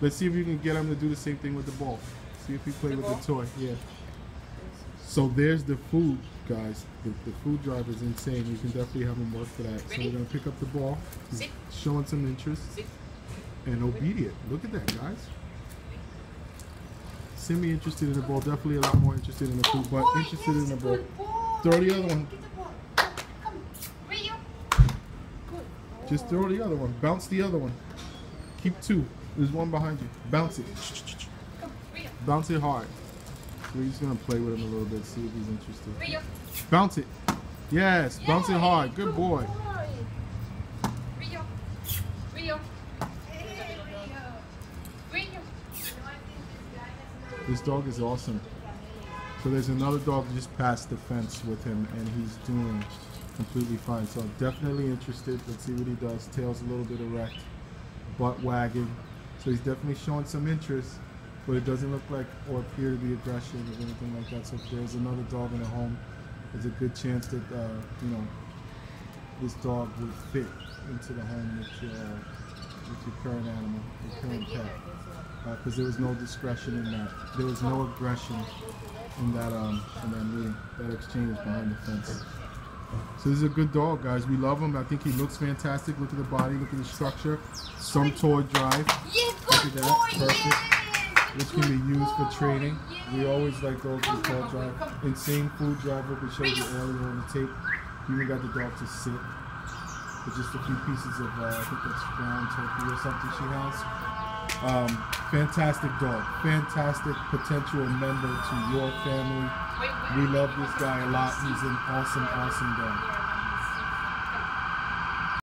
Let's see if you can get him to do the same thing with the ball. See if he play The with ball? the toy. Yeah. So there's the food, guys. The, the food drive is insane. You can definitely have him work for that. So we're gonna pick up the ball. He's Sit. showing some interest Sit. and obedient. Look at that, guys. Semi interested in the ball. Definitely a lot more interested in the food, but Boy, interested in the ball. boy. Throw the other one. Get the ball. Come. Rio. Good. Just throw the other one. Bounce the other one. Keep two. There's one behind you. Bounce it. Bounce it hard. We're just gonna play with him a little bit, see if he's interested. Bounce it. Yes, bounce it hard. Good boy. This dog is awesome. So there's another dog just past the fence with him, and he's doing completely fine. So I'm definitely interested. Let's see what he does. Tail's a little bit erect, butt wagging. So he's definitely showing some interest, but it doesn't look like or appear to be aggression or anything like that. So if there's another dog in the home, there's a good chance that uh, you know this dog would fit into the home with your with your current animal, your current pet because there was no discretion in that. There was no aggression in that um in that meeting, that exchange behind the fence. So this is a good dog, guys. We love him. I think he looks fantastic. Look at the body. Look at the structure. Some toy drive, Yeah, Look at that, boy. perfect. Yeah. which can be used for training. boy, We always like dogs with toy drive. Insane food drive. What we showed you earlier on the tape. You even got the dog to sit with just a few pieces of uh, I think that's ground turkey or something she has. Um, fantastic dog. Fantastic potential member to your family. We love this guy a lot. He's an awesome, awesome dog.